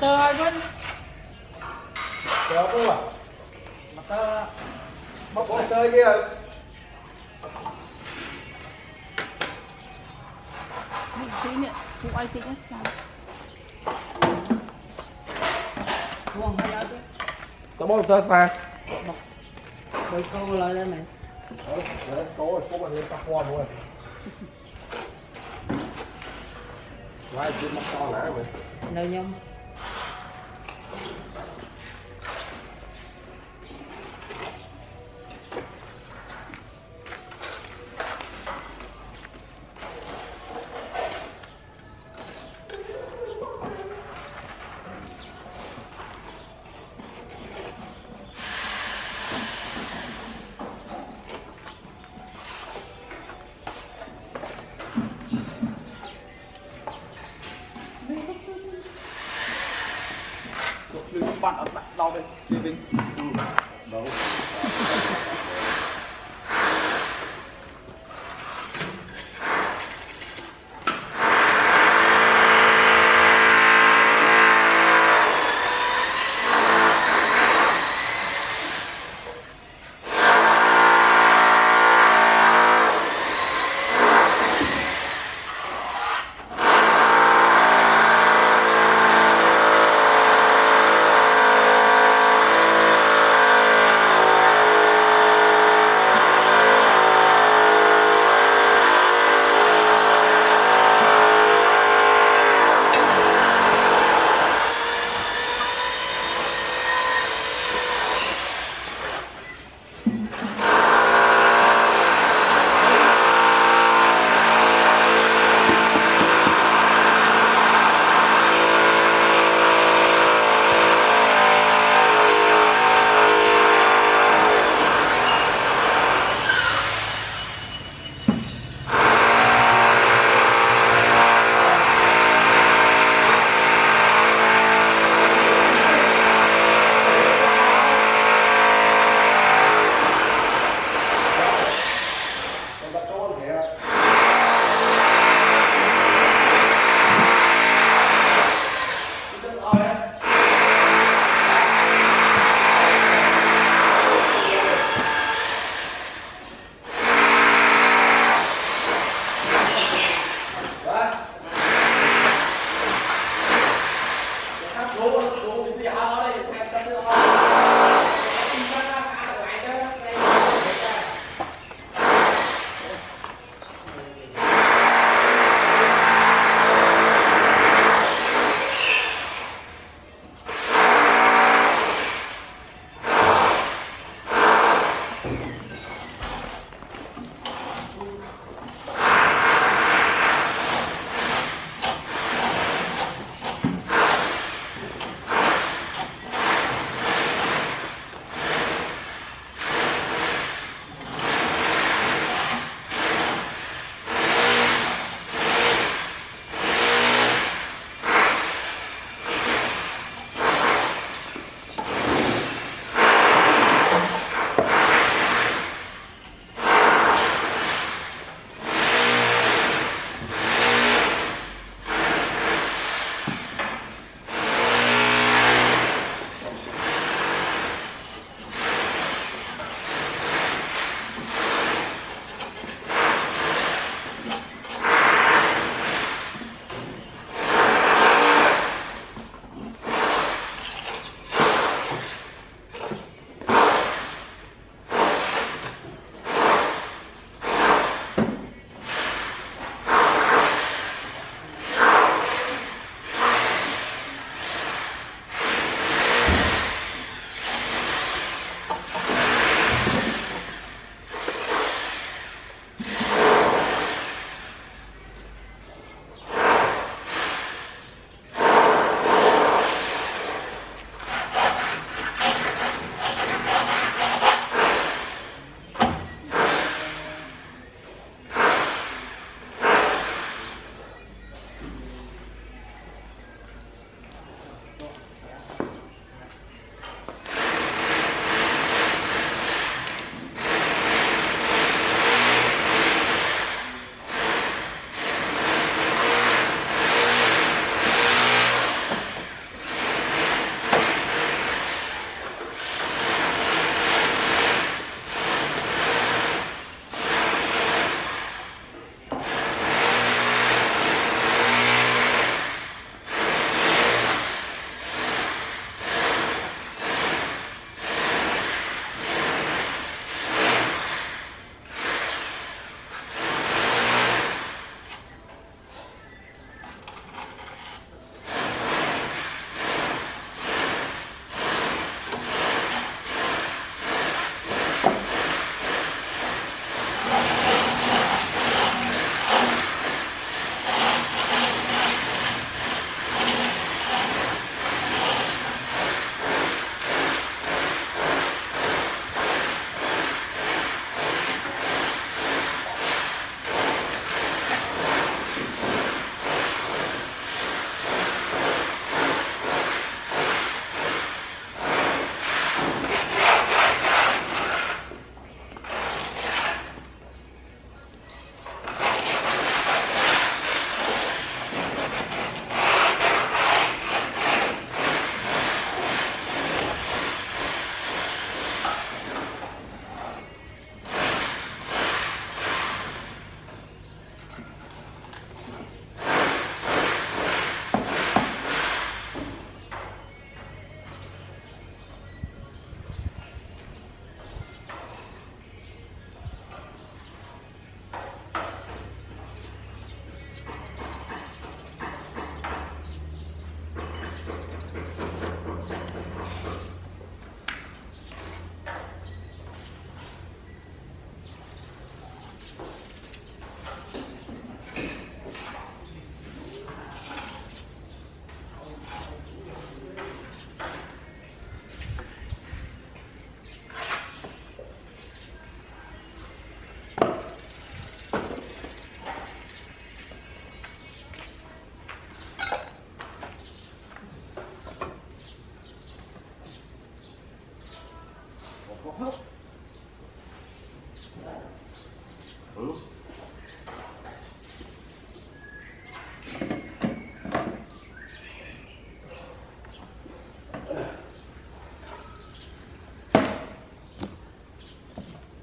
motor ai vẫn Kéo cô à? motor Bóc bóc tơi kia. Tí nữa phụ ai tí nữa sao buông hay áo chứ Tao bóc tơi pha bây cô lời đây mày? Đấy, đấy, cố rồi, cố mà lên tao khoan rồi. Lai chứ mắc to nã mày nơi nhông bạn ở lại đau đây, đi Vinh ừ, Đâu.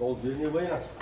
我最近没呀。